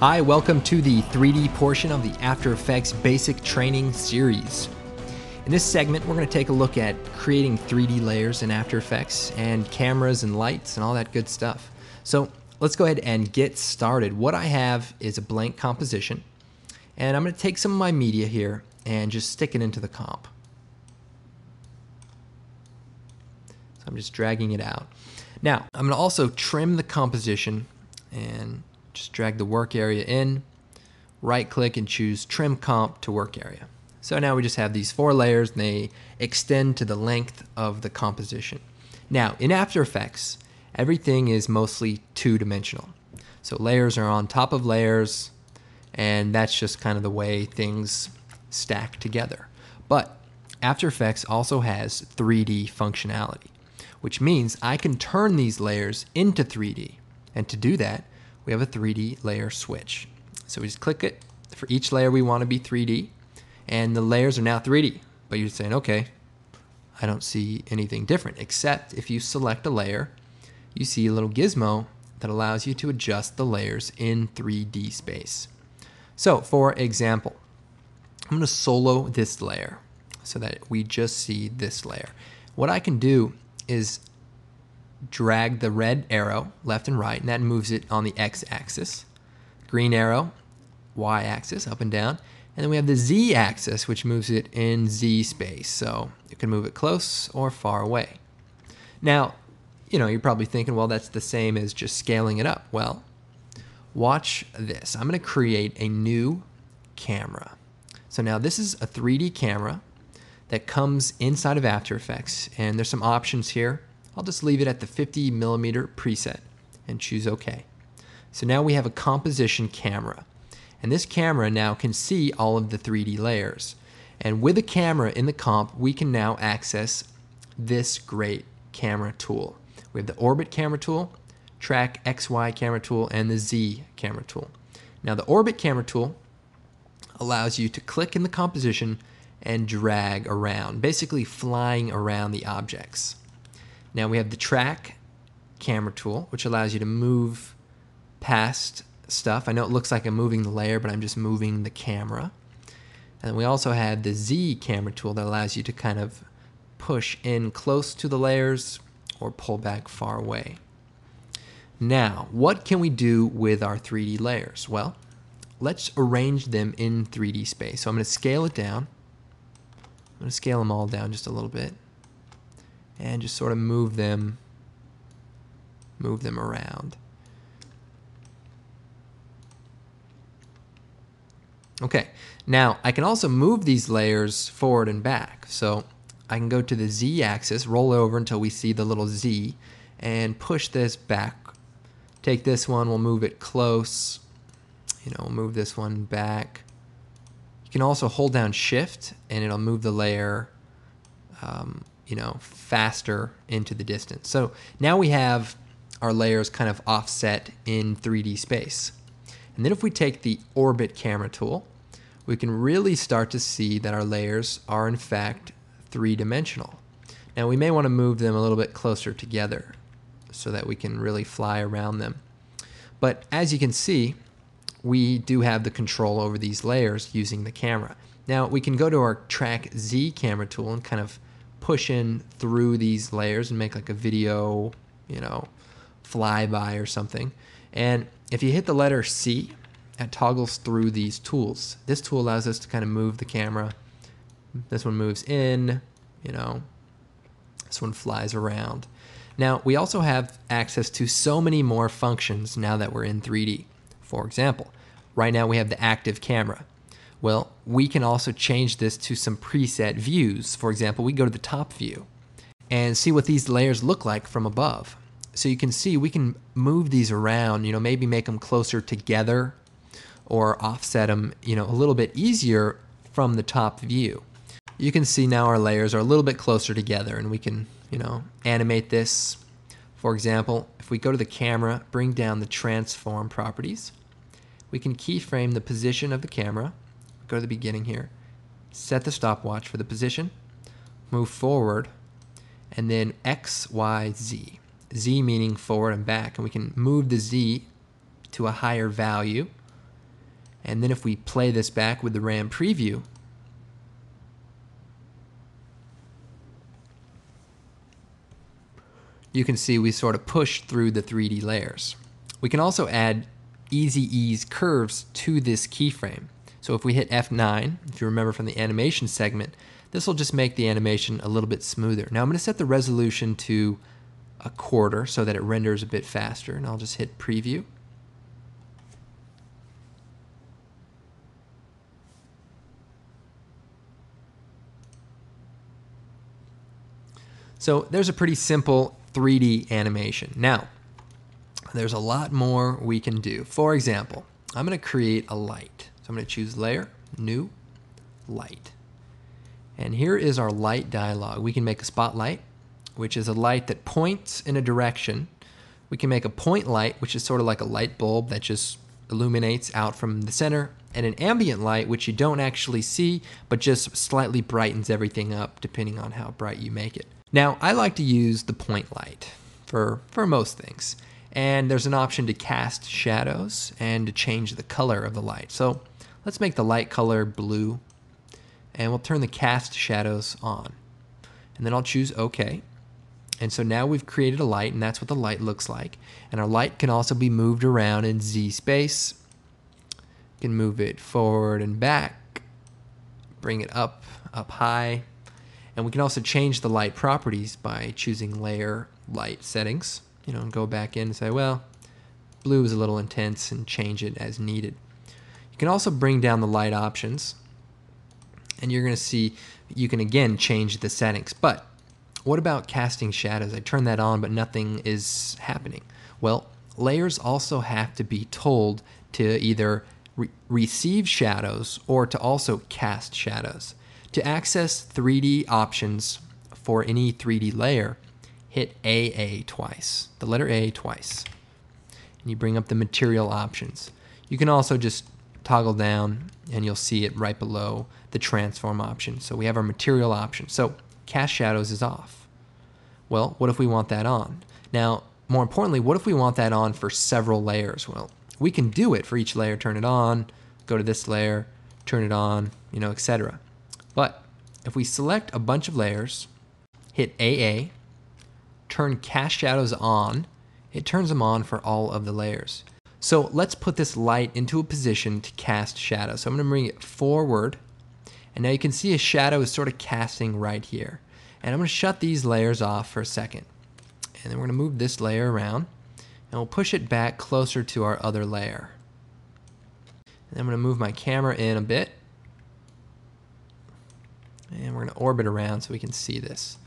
Hi, welcome to the 3D portion of the After Effects Basic Training Series. In this segment, we're going to take a look at creating 3D layers in After Effects and cameras and lights and all that good stuff. So let's go ahead and get started. What I have is a blank composition, and I'm going to take some of my media here and just stick it into the comp. So I'm just dragging it out. Now, I'm going to also trim the composition and just drag the work area in, right click and choose trim comp to work area. So now we just have these four layers and they extend to the length of the composition. Now in After Effects, everything is mostly two dimensional. So layers are on top of layers and that's just kind of the way things stack together. But After Effects also has 3D functionality, which means I can turn these layers into 3D. And to do that, we have a 3D layer switch. So we just click it. For each layer we want to be 3D, and the layers are now 3D. But you're saying, okay, I don't see anything different, except if you select a layer, you see a little gizmo that allows you to adjust the layers in 3D space. So for example, I'm going to solo this layer so that we just see this layer. What I can do is drag the red arrow left and right, and that moves it on the x-axis. Green arrow, y-axis, up and down. And then we have the z-axis, which moves it in z space. So you can move it close or far away. Now, you know, you're probably thinking, well, that's the same as just scaling it up. Well, watch this. I'm going to create a new camera. So now this is a 3D camera that comes inside of After Effects, and there's some options here. I'll just leave it at the 50 millimeter preset and choose OK. So now we have a composition camera. And this camera now can see all of the 3D layers. And with a camera in the comp, we can now access this great camera tool. We have the orbit camera tool, track XY camera tool, and the Z camera tool. Now the orbit camera tool allows you to click in the composition and drag around, basically flying around the objects. Now we have the track camera tool, which allows you to move past stuff. I know it looks like I'm moving the layer, but I'm just moving the camera. And we also have the Z camera tool that allows you to kind of push in close to the layers or pull back far away. Now, what can we do with our 3D layers? Well, let's arrange them in 3D space. So I'm going to scale it down. I'm going to scale them all down just a little bit and just sort of move them move them around. Okay, now I can also move these layers forward and back. So I can go to the Z axis, roll over until we see the little Z, and push this back. Take this one, we'll move it close. You know, we'll move this one back. You can also hold down Shift, and it'll move the layer um, you know, faster into the distance. So now we have our layers kind of offset in 3D space. And then if we take the orbit camera tool, we can really start to see that our layers are in fact three-dimensional. Now we may want to move them a little bit closer together so that we can really fly around them. But as you can see, we do have the control over these layers using the camera. Now we can go to our track Z camera tool and kind of push in through these layers and make like a video, you know, flyby or something. And if you hit the letter C, it toggles through these tools. This tool allows us to kind of move the camera. This one moves in, you know, this one flies around. Now, we also have access to so many more functions now that we're in 3D. For example, right now we have the active camera. Well, we can also change this to some preset views. For example, we go to the top view and see what these layers look like from above. So you can see we can move these around, you know, maybe make them closer together or offset them, you know, a little bit easier from the top view. You can see now our layers are a little bit closer together and we can, you know, animate this. For example, if we go to the camera, bring down the transform properties, we can keyframe the position of the camera go to the beginning here, set the stopwatch for the position, move forward, and then X, Y, Z. Z meaning forward and back, and we can move the Z to a higher value And then if we play this back with the RAM preview, you can see we sort of push through the 3D layers. We can also add easy ease curves to this keyframe. So if we hit F9, if you remember from the animation segment, this will just make the animation a little bit smoother. Now I'm going to set the resolution to a quarter so that it renders a bit faster, and I'll just hit preview. So there's a pretty simple 3D animation. Now, there's a lot more we can do. For example, I'm going to create a light. So I'm going to choose Layer, New, Light. And here is our light dialog. We can make a spotlight, which is a light that points in a direction. We can make a point light, which is sort of like a light bulb that just illuminates out from the center, and an ambient light, which you don't actually see, but just slightly brightens everything up depending on how bright you make it. Now, I like to use the point light for, for most things. And there's an option to cast shadows and to change the color of the light. So let's make the light color blue and we'll turn the cast shadows on. And then I'll choose OK. And so now we've created a light and that's what the light looks like. And our light can also be moved around in Z space. You can move it forward and back, bring it up, up high, and we can also change the light properties by choosing layer light settings, you know, and go back in and say, well, blue is a little intense and change it as needed. You can also bring down the light options and you're going to see you can again change the settings. But what about casting shadows? I turn that on, but nothing is happening. Well, layers also have to be told to either re receive shadows or to also cast shadows. To access 3D options for any 3D layer, hit AA twice, the letter A twice. And you bring up the material options. You can also just toggle down and you'll see it right below the transform option. So we have our material option. So cast shadows is off. Well, what if we want that on? Now, more importantly, what if we want that on for several layers? Well, we can do it for each layer, turn it on, go to this layer, turn it on, you know, etc. But if we select a bunch of layers, hit AA, turn cast shadows on, it turns them on for all of the layers. So let's put this light into a position to cast shadow. So I'm going to bring it forward, and now you can see a shadow is sort of casting right here. And I'm going to shut these layers off for a second. And then we're going to move this layer around, and we'll push it back closer to our other layer. And I'm going to move my camera in a bit, and we're going to orbit around so we can see this.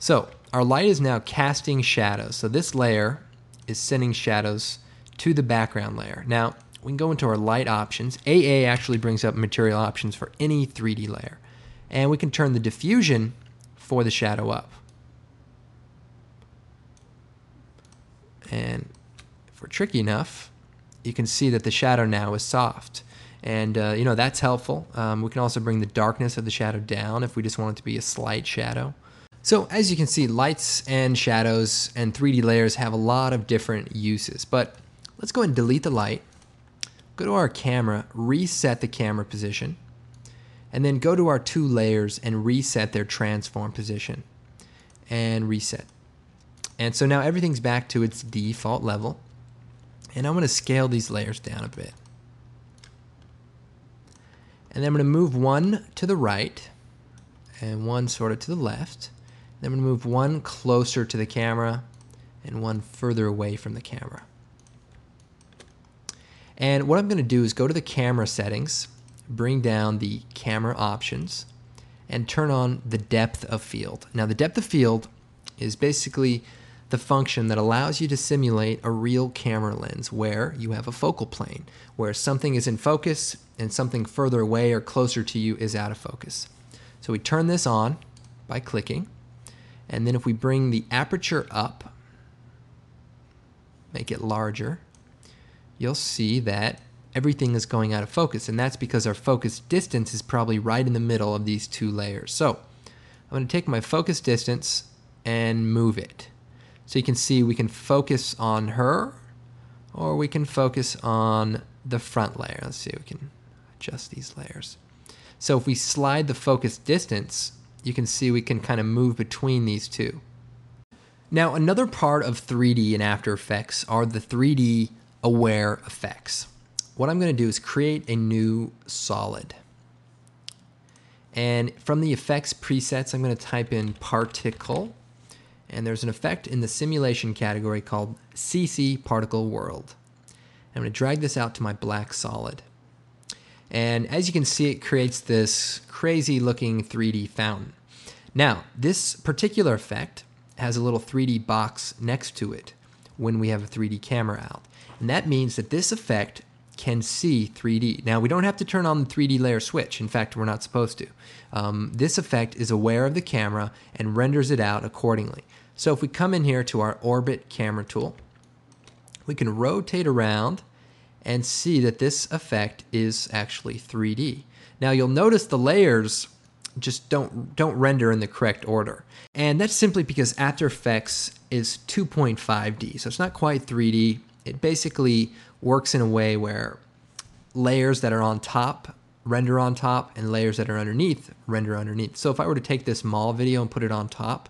So our light is now casting shadows. So this layer is sending shadows to the background layer. Now we can go into our light options. AA actually brings up material options for any 3D layer. And we can turn the diffusion for the shadow up. And if we're tricky enough, you can see that the shadow now is soft. And, uh, you know, that's helpful. Um, we can also bring the darkness of the shadow down if we just want it to be a slight shadow. So as you can see, lights and shadows and 3D layers have a lot of different uses. But let's go ahead and delete the light, go to our camera, reset the camera position, and then go to our two layers and reset their transform position and reset. And so now everything's back to its default level. And I'm going to scale these layers down a bit. And then I'm going to move one to the right and one sort of to the left. Then I'm going to move one closer to the camera and one further away from the camera. And what I'm going to do is go to the camera settings, bring down the camera options, and turn on the depth of field. Now the depth of field is basically the function that allows you to simulate a real camera lens where you have a focal plane, where something is in focus and something further away or closer to you is out of focus. So we turn this on by clicking, and then if we bring the aperture up, make it larger, you'll see that everything is going out of focus, and that's because our focus distance is probably right in the middle of these two layers. So I'm going to take my focus distance and move it. So you can see we can focus on her or we can focus on the front layer. Let's see, we can adjust these layers. So if we slide the focus distance, you can see we can kind of move between these two. Now, another part of 3D in After Effects are the 3D aware effects. What I'm going to do is create a new solid. And from the effects presets, I'm going to type in particle. And there's an effect in the simulation category called CC Particle World. I'm going to drag this out to my black solid. And as you can see, it creates this crazy looking 3D fountain. Now, this particular effect has a little 3D box next to it when we have a 3D camera out. And that means that this effect can see 3D. Now, we don't have to turn on the 3D layer switch. In fact, we're not supposed to. Um, this effect is aware of the camera and renders it out accordingly. So if we come in here to our orbit camera tool, we can rotate around and see that this effect is actually 3D. Now you'll notice the layers just don't don't render in the correct order. And that's simply because After Effects is 2.5D. So it's not quite 3D. It basically works in a way where layers that are on top render on top and layers that are underneath render underneath. So if I were to take this mall video and put it on top,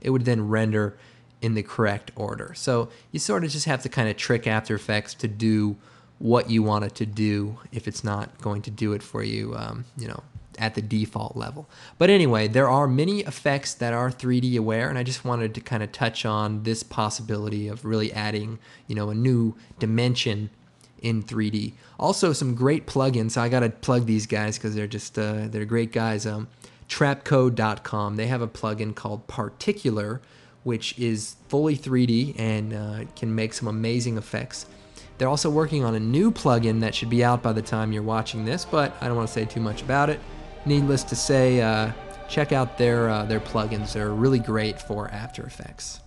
it would then render in the correct order. So you sort of just have to kind of trick After Effects to do what you want it to do if it's not going to do it for you, um, you know, at the default level. But anyway, there are many effects that are 3D aware, and I just wanted to kind of touch on this possibility of really adding, you know, a new dimension in 3D. Also, some great plugins. I got to plug these guys because they're just uh, they're great guys. Um, Trapcode.com. They have a plugin called Particular, which is fully 3D and uh, can make some amazing effects. They're also working on a new plugin that should be out by the time you're watching this, but I don't want to say too much about it. Needless to say, uh, check out their uh, their plugins. They're really great for After Effects.